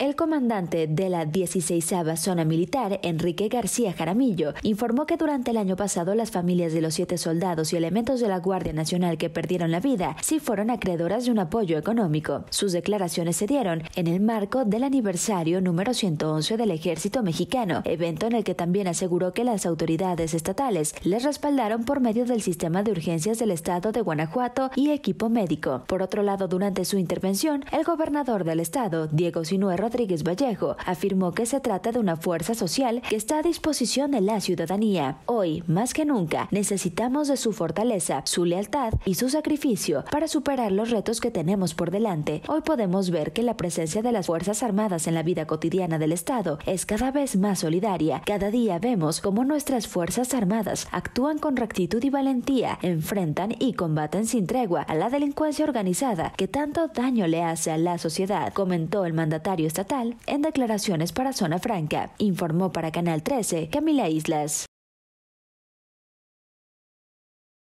El comandante de la 16 Zona Militar, Enrique García Jaramillo, informó que durante el año pasado las familias de los siete soldados y elementos de la Guardia Nacional que perdieron la vida sí fueron acreedoras de un apoyo económico. Sus declaraciones se dieron en el marco del aniversario número 111 del Ejército Mexicano, evento en el que también aseguró que las autoridades estatales les respaldaron por medio del sistema de urgencias del estado de Guanajuato y equipo médico. Por otro lado, durante su intervención, el gobernador del estado, Diego Sinuerro Rodríguez Vallejo afirmó que se trata de una fuerza social que está a disposición de la ciudadanía. Hoy, más que nunca, necesitamos de su fortaleza, su lealtad y su sacrificio para superar los retos que tenemos por delante. Hoy podemos ver que la presencia de las Fuerzas Armadas en la vida cotidiana del Estado es cada vez más solidaria. Cada día vemos cómo nuestras Fuerzas Armadas actúan con rectitud y valentía, enfrentan y combaten sin tregua a la delincuencia organizada que tanto daño le hace a la sociedad, comentó el mandatario en declaraciones para Zona Franca, informó para Canal 13 Camila Islas.